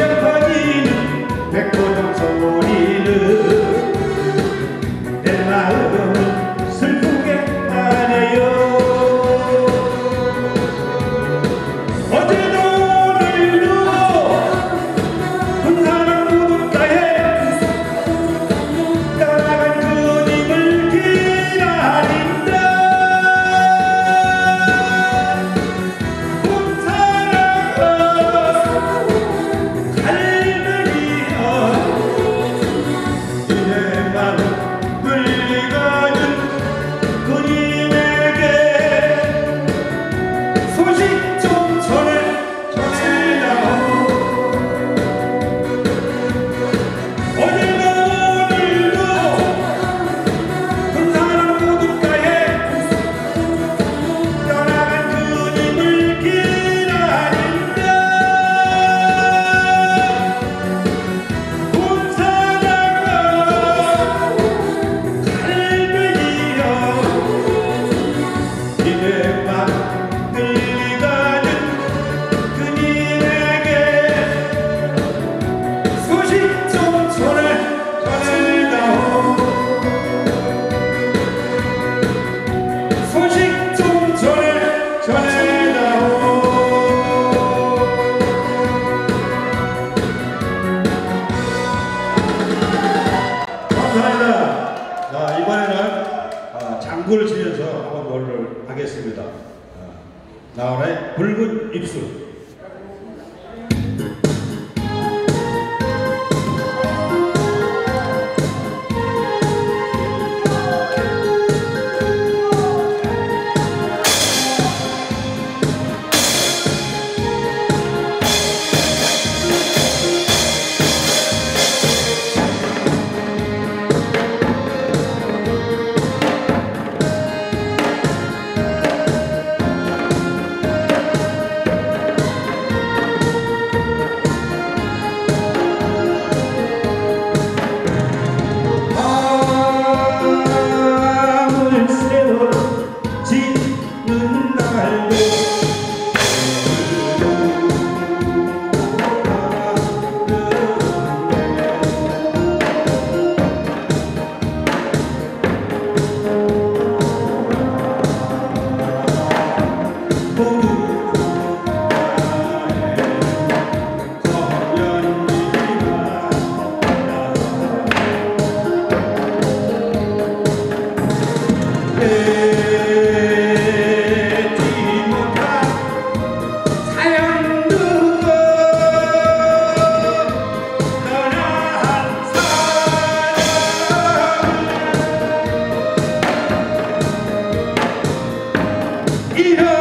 Где-то 감사합니다. 아, 이번에는 어, 장구를 치면서 한번 뭘를 하겠습니다. 어, 나훈의 붉은 입술. Iho!